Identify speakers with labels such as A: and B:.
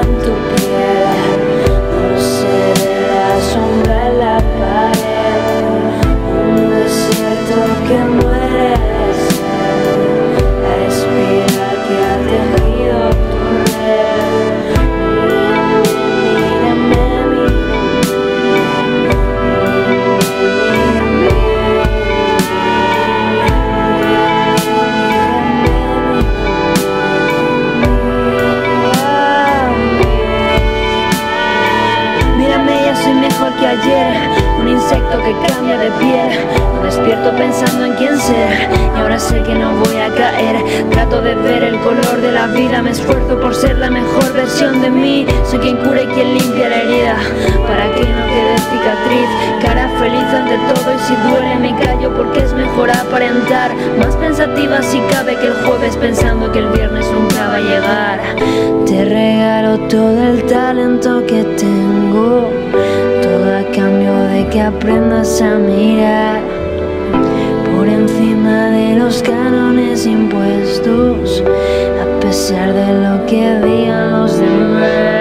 A: I'm too. Mejor que ayer, un insecto que cambia de piel. Me despierto pensando en quién ser y ahora sé que no voy a caer. Trato de ver el color de la vida, me esfuerzo por ser la mejor versión de mí. Soy quien cura y quien limpia la herida para que no quede cicatriz. Cara feliz ante todo y si duele me callo porque es mejor aparentar. Más pensativa si cabe que el jueves pensando que el viernes nunca va a llegar. Te regalo todo el talento que tengo, que aprendas a mirar por encima de los cánones impuestos, a pesar de lo que digan los demás.